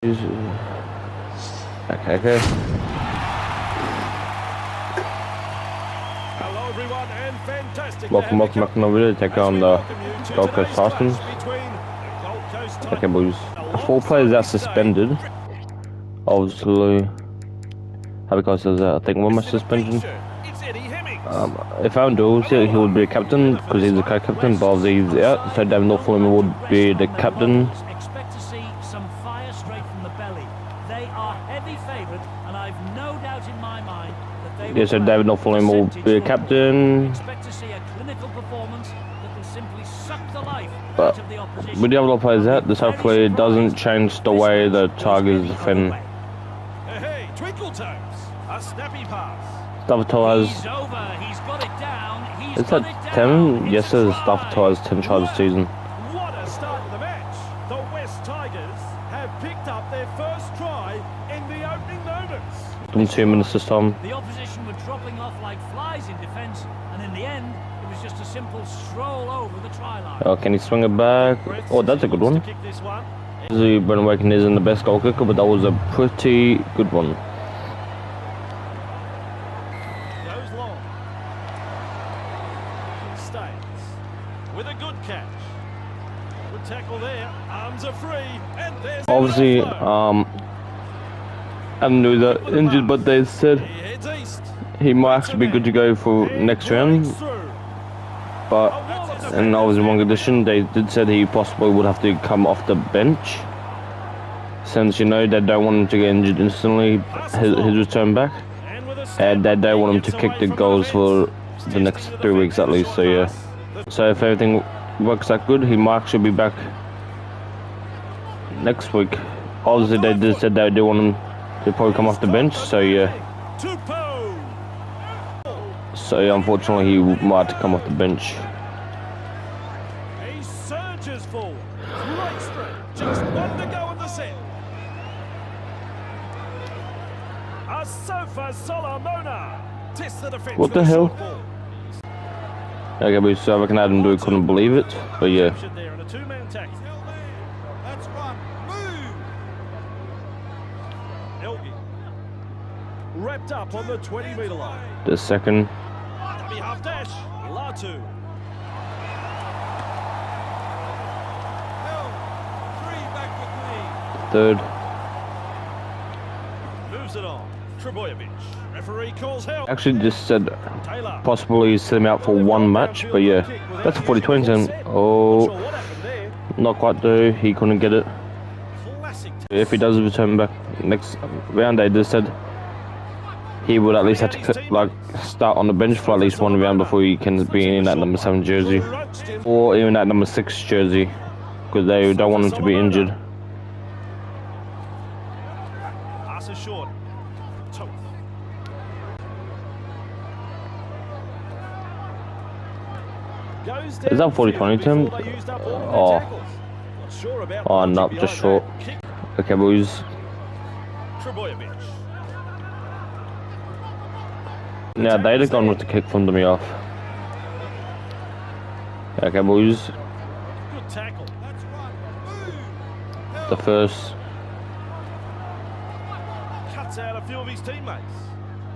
Okay, okay. Hello everyone and fantastic. Welcome, welcome back to another video. Take on the Gold Coast Titans. Okay, boys. Four players are suspended. Obviously, how because there's uh, I think one match suspension. It's Eddie Hemmings. Um, if I'm dual, he he would be a captain because he's a co-captain. But obviously he's out, so David Norfolk would be the captain. Yeah, will so play David Norfolk will be a captain. Expect to see a clinical performance that will simply suck the life But out of the opposition. With the other players out, this hopefully doesn't change the way the Tigers any defend. other. Hey, hey, Twinkle Toes. A snappy pass. Stavator has over. He's got it down. He's is got that it ten? Yes, It's it a has ten tries this season. What a start to the match. The West Tigers have picked up their first try in the opening moments. Done two minutes this time. Oh, can he swing it back? Oh, that's a good one. To kick this one. Usually Brendan Wakeham isn't the best goal kicker, but that was a pretty good one. Goes long. Stays. With a good catch. Good tackle there. Arms are free. And there's the Obviously, um, I knew that injured, but they said He heads east. he might actually be good to go for next round. But A I was in one condition, they did said he possibly would have to come off the bench. Since you know they don't want him to get injured instantly, his, his return back, And and they don't want him to kick the goals for the next three weeks at least. So yeah. So if everything works out good, he might actually be back next week. Obviously, they did said they do want him to probably come off the bench. So yeah. So unfortunately, he might come off the bench. What the hell? short ball. Okay, but so I reckon Adam do couldn't believe it, but yeah. Should there in a two-man tackle. That's one. Move. Elgi. Wrapped up on the 20-metre line. The second, Dummy half dash. Latu. Hill. Three back with me. third. Moves it on. Trbojevic. Referee calls help. Actually, just said possibly send him out for one match, but yeah, that's a 40 20 and Not oh, sure what happened there. not quite though. He couldn't get it. If he does return back next round, they just said he would at least have to like start on the bench for at least one round before he can be in that number seven jersey or even that number six jersey because they don't want him to be injured. Is that down 40 field 20 Tim? before they used up all of their Oh. Oh, no, just short. Okay, boys. Now they'd have gone with the kick from the me off. Okay, boys. Good tackle. That's one. Move. Hill. The first. Cuts out a few of his teammates.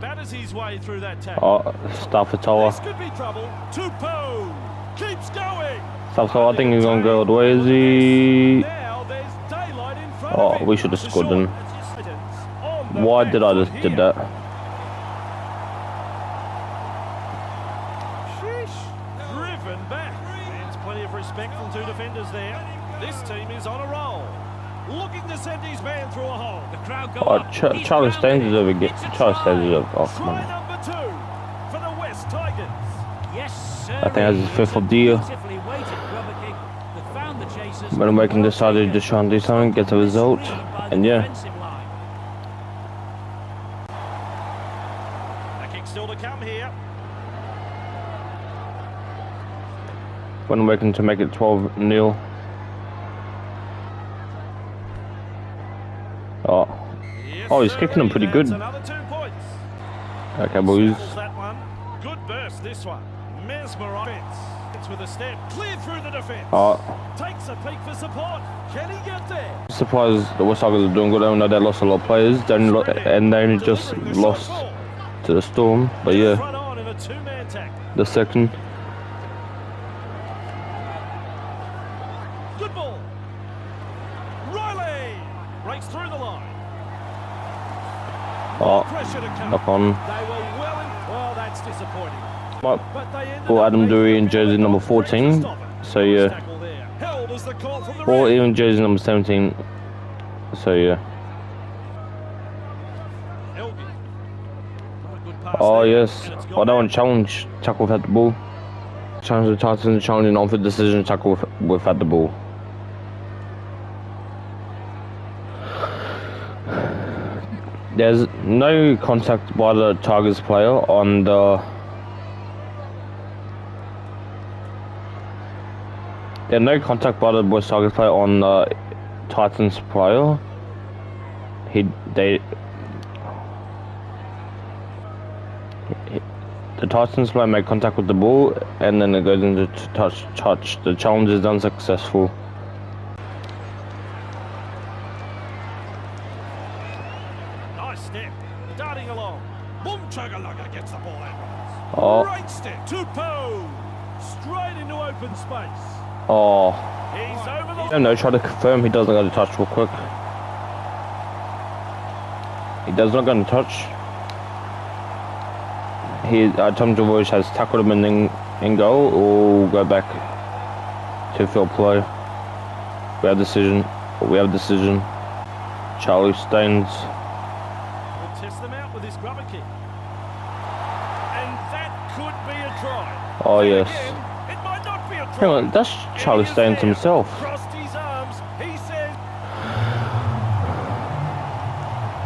Batters his way through that tackle. Oh, Stafford This could be trouble. Tupou keeps going. Stafford, I think he's gonna go the way. Is he? Now there's daylight in front Oh, we should have scored then. short. On the Why did I just did that? Sheesh. Driven back. There's plenty of respect from two defenders there. This team is on a roll. Looking to send his man through a hole. The crowd go Oh. Ch- Charlie. Staines is over. Get It's a Charlie. Staines is over. Oh, come on. I think that's his fifth chasers. When Wakeham decided to try and do something, get a result, and yeah. A kick still to make it 12 0. Oh, Oh, he's kicking them pretty good. Okay, boys. Good burst this one. Mesmerized. It's with a step. Clear through the defence. Oh, Takes a peek for support. Can he get there? surprised the West Tigers are doing good. Even though they lost a lot of players, lo- and they only just Delivering the shot lost to the Storm. But yeah, Front on in a two-man tackle. the second. Good ball. Riley breaks through the line. Oh, knock on. Disappointing. Might But they ended Or Adam Doueihi in jersey number great break to 14. So, yeah. or even jersey number 17. So yeah. Oh yes. Oh, that one challenge tackle without the ball. Challenge the Titans challenging on for decision tackle with, without the ball. There's no contact by the Tigers player on the. There's no contact by the West Tigers player on the Titans player. He they the Titans player made contact with the ball and then it goes into touch touch. The challenge is unsuccessful. Nice step. Darting along. Boom Chuggalugga gets the ball out. Oh. Great step. Tupou. Straight into open space. Don't know. Try to confirm he doesn't go to touch real quick. He does not go to touch. He, uh, Tom George has tackled him in, in, in goal or go back to field play. We have decision. We have a decision. Charlie Staines. We'll test them out with this grubber kick. And that could be a try. Oh yes. Again, it might not be a try. Hang on, that's Charlie Staines himself.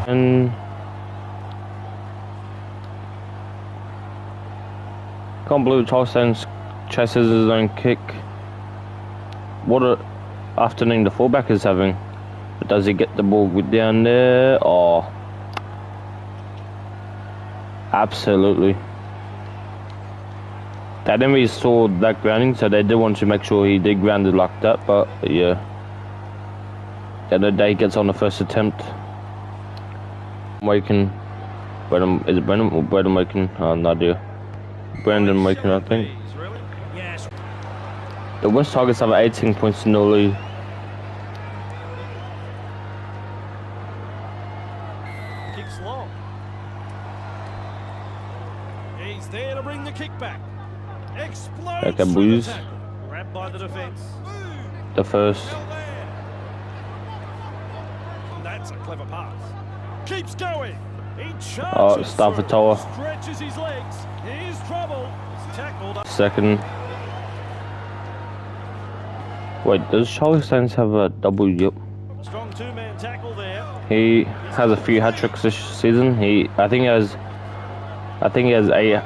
And can't believe Charles Staines chases his own kick. What a afternoon the fullback is having. But does he get the ball down there? Oh, absolutely. Didn't really saw that grounding, so they did want to make sure he did ground it like that. But yeah, the day gets on the first attempt. Wakeham. Brendan, is it Brendan Wakeham? I have no idea. Brandon Waken, I think. "Bees, really? Yes, The West Tigers have 18 points in the lead. Kicks long. He's there to bring the kick back. Explodes Okay, through boys. the. Grabbed by the defence. The first. That's a clever pass. Keeps going. He Oh, through. Tower. Stretches his legs. Here's trouble. He's tackled. Second. Wait, does Charlie Staines have a double yep? Strong two-man tackle there. He has a few hat tricks this season. He, I think he has, I think he has a,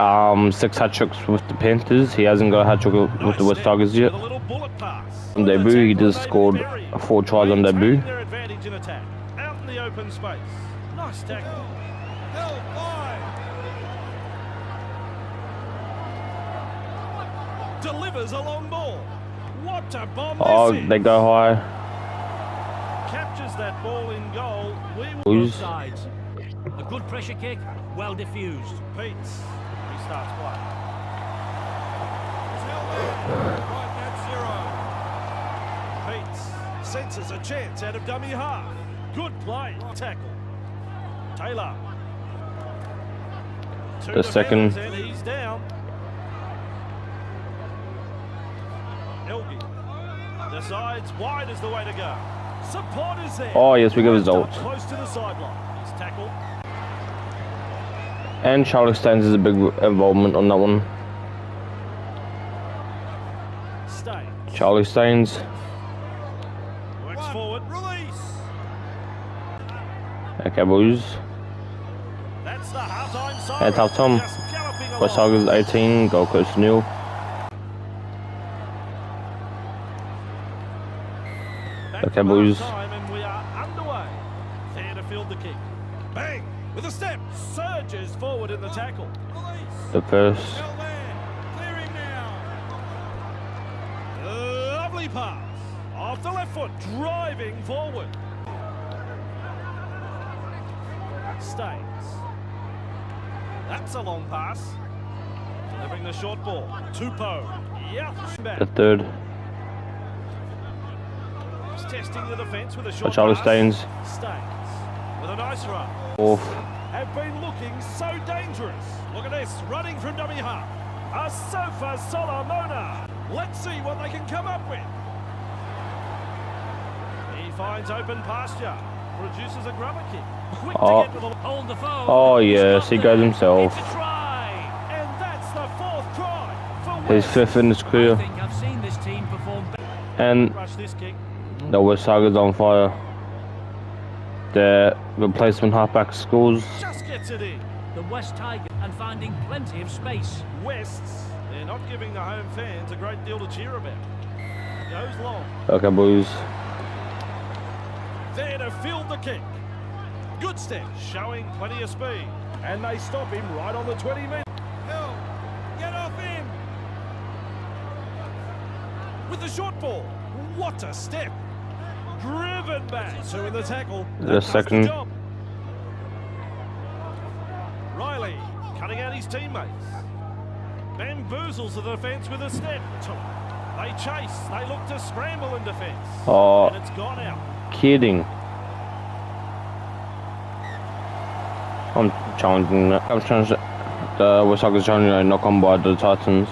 um, six hat tricks with the Panthers. He hasn't got a hat trick with Nice the West Tigers yet. with a little bullet pass. On debut, he just scored four tries on debut. The open space. Nice tackle. Held five. Delivers a long ball. What a bomb Oh, this is. they go high. Captures that ball in goal. We will sides. A good pressure kick, well diffused. Pete's. He starts play. He's held there. Right, that's zero. Pete's senses a chance out of dummy half. Good play. Tackle. Taylor. The second. He's down. Decides wide is the way to go. Support is there. Oh, yes, we get results. Close to the sideline. He's tackled. And Charlie Staines is a big involvement on that one. Charlie Staines. Okay, boys. That's halftime. Just West. Tigers 18, Gold Coast nil. Okay, boys. With a step. Surges forward in the tackle. The first. Volley pass. Off the left foot, driving forward. Staines. That's a long pass. Delivering the short ball. Tupou. Yeah. The third. He's testing the defence with a short Charlie. Staines. Staines. With a nice run. Fourth. have been looking so dangerous. Look at this, running from dummy half. A sofa Solomona. Let's see what they can come up with. He finds open pasture. Produces a grubber kick. Quick Oh. to get to the... Hold the phone. Oh, yes, he goes himself. It's. And that's the fourth try for His fifth in his I career. think I've seen this team perform better. And Rush this kick. the West Tigers on fire. Their replacement halfback scores. Just gets it in. The West Tigers and finding plenty of space. Wests, they're not giving the home fans a great deal to cheer about. Goes long. Okay, boys. There to field the kick. Good step, showing plenty of speed. And they stop him right on the 20 metre. Hill, get off him. With the short ball. What a step. Driven back. Two in the tackle. The second. job. Riley cutting out his teammates. Bamboozles the defence with a step. They chase. They look to scramble in defence. Oh, And it's gone out. Kidding. I'm challenging. I'm challenging the West Tigers challenging a knock on by the Titans.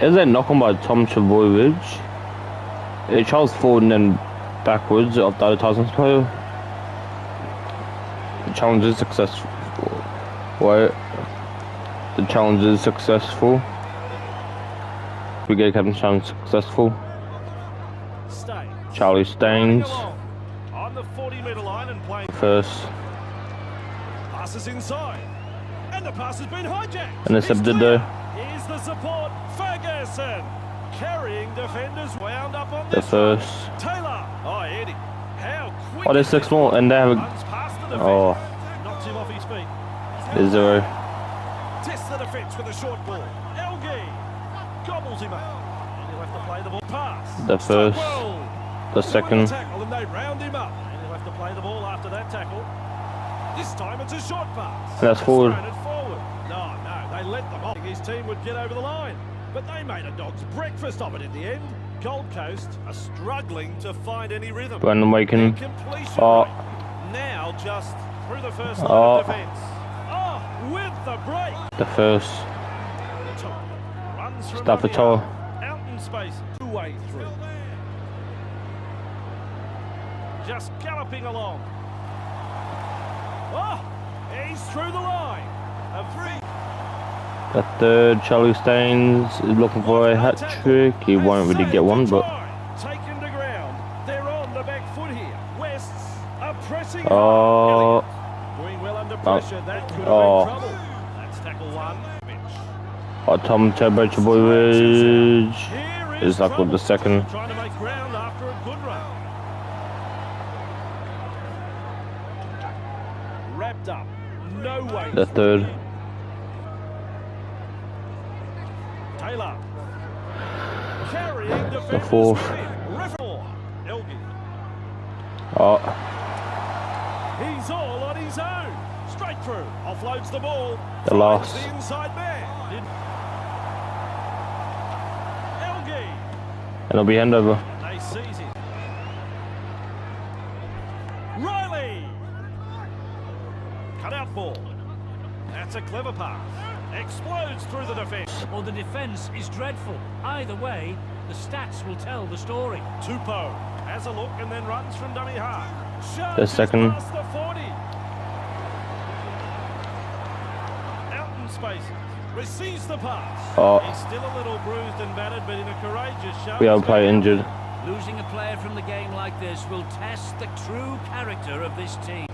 Is that knock on by Tom Trbojevic? It uh, Charles forward and then backwards of the Titans player. The challenge is successful. Wait. The challenge is successful. We get Captain Challenge successful. Charlie Staines On the 40 metre line and playing first. passes inside. And the pass has been hijacked. Intercepted clear. The support. Ferguson. Carrying defenders wound up on The first. Taylor. Oh, Eddie. How quick. Oh, there's six more, and they have a Runs past the defence. Oh. Knocks him off his feet. there's zero. Tests the defence with a short ball. Elgie. Gobbles him up. And he'll have to play the ball. Pass. The first. The second. tackle and they round him up. And he'll have to play the ball after that tackle. This time it's a short pass. And that's forward. Let them off. His team would get over the line. But they made a dog's breakfast of it in the end. Gold Coast are struggling to find any rhythm. Brandon Wakeham. Oh. now just through the first ah. line Oh. of defence. Oh, with the break. The first. Runs from Stop dummy it Out in space. Two-way through. Just galloping along. Oh, he's through the line. A free. The third, Charlie Staines is looking for a hat trick. He won't really get one, but Taken to ground. They're on the back foot here. Wests are pressing. Oh. hard. Elliott Doing well under pressure. That could have Oh. been trouble. That's tackle one. Bench. oh, Tom Turbo Here is up with the second. Trying to make ground after a good run. Wrapped up. No way. The third. Taylor. Carrying defenders fourth. with him. Refor. Elgie. Oh, He's all on his own. Straight through. Offloads the ball. The Finds last. The inside man. Did- Elgie. and it'll be handover. They seize it. Riley! Cut out ball. That's a clever pass. Explodes through the defence. Or the defence is dreadful. Either way, the stats will tell the story. Tupou has a look and then runs from dummy half. The second. the 40. Out in space. Receives the pass. Oh. He's still a little bruised and battered, but in a courageous show. We have a player injured. Losing a player from the game like this will test the true character of this team.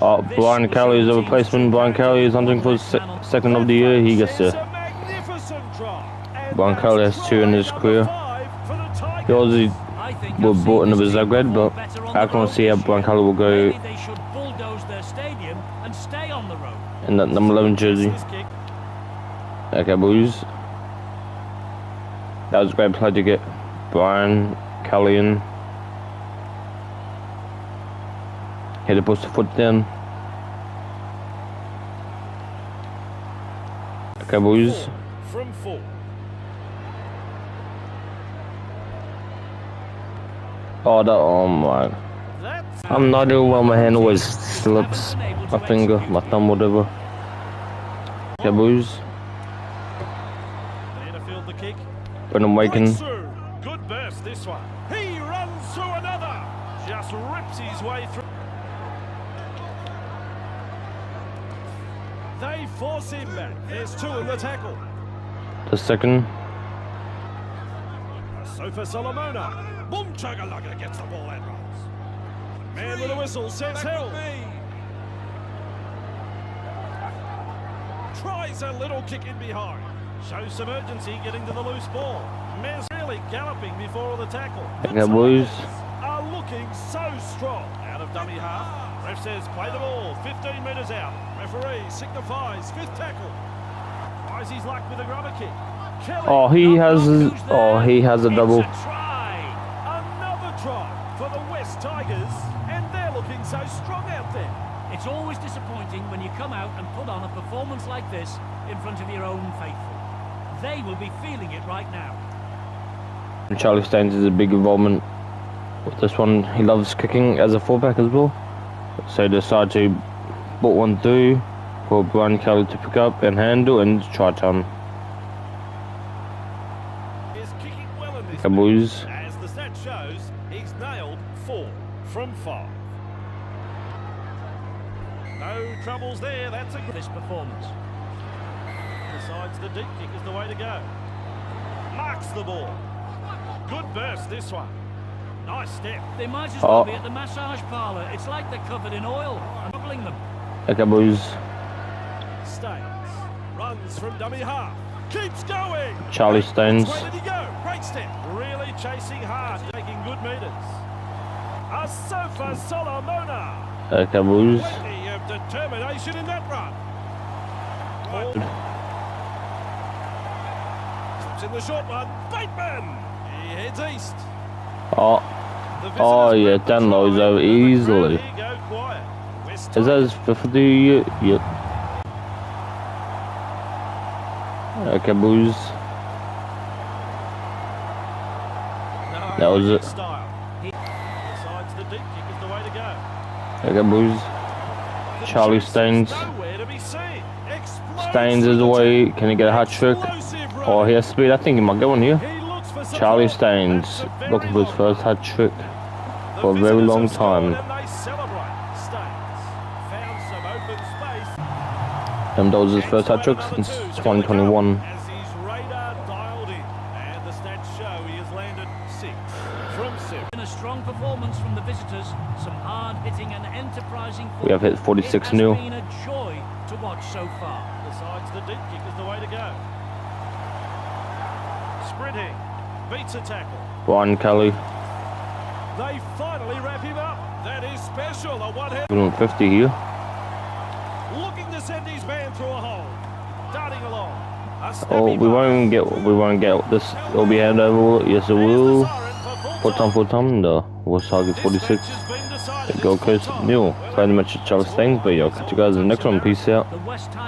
Oh, Brian Kelly is a replacement. Brian Kelly is hunting for se second of the year. He gets it. a magnificent try. And Brian Kelly has two in his try career. number five for the Tigers. He obviously I think were I've bought seen into this team Zagreb, but I can't see how this Brian. Kelly will go Maybe they should bulldoze their stadium and stay on the road. in that number 11 jersey. Okay, boys. That was a great play to get Brian Kelly in. Had to push the foot down. Okay, boys. From four. Oh, that, oh my. I'm not doing well, my hand always slips. My finger, my thumb, whatever. Okay, boys. through. Good burst this one. He runs through another. Just rips his way through. They force him back. There's two in the tackle. The second. Sofa Solomona. Boom Chugalaga gets the ball and runs. Man with a whistle says hell. Tries a little kick in behind. Shows some urgency getting to the loose ball. Man's really galloping before all the tackle. The Okay, boys. Are looking so strong. Out of dummy half. Ref says play the ball. 15 metres out. Referee signifies fifth tackle. Tries his luck with a grubber kick. Kelly. Oh, he has. knock, Oh, he has a double. a try. Another try for the West Tigers, and they're looking so strong out there. It's always disappointing when you come out and put on a performance like this in front of your own faithful. They will be feeling it right now. Charlie Staines is a big involvement with this one. He loves kicking as a fullback as well. So they decided to put one through for Brian Kelly to pick up and handle and try time. Is kicking well in this Okay, match. boys. As the stat shows, he's nailed four from five. No troubles there. That's a good. This performance. Decides the deep kick is the way to go. Marks the ball. Good burst this one. Nice step. They might as well Oh. be at the massage parlour. It's like they're covered in oil. I'm bubbling them. Okay, boys. Staines. Runs from dummy half. Keeps going. Charlie Staines. Way did he go? Great step. Really chasing hard. Taking good meters. A sofa Solomona. Okay, boys. Plenty of determination in that run. In the short one. Bateman. He heads east. Oh, Oh, yeah, break the Dan Lowe's over easily. here go quiet. West is the? Yep. Okay. No, That was it. Okay. The Charlie Staines. Staines is away. Can he get a hat trick? Oh, he has speed. I think he might get one here. Charlie. Staines looking for his first hat trick for a very long time. Strong performance from the visitors, some hard-hitting and enterprising We have hit 46 It has nil. been a joy to watch so far. Decides the deep kick is the way to go. Sprinting. Beats a tackle. Brian Kelly, They finally wrap him up. That is special. A one-hand doing 50 here. Looking to send his man through a hole. Darting along. Oh, we won't even get. We won't get this. It'll be hand over. Yes, it will. siren for full Full time, full time. No, was target 46. match has been decided. Gold It's full Coast time. nil. Well, Playing the match at Charles Staines, but yeah, I'll catch you guys in the next one. Peace out. The West Tigers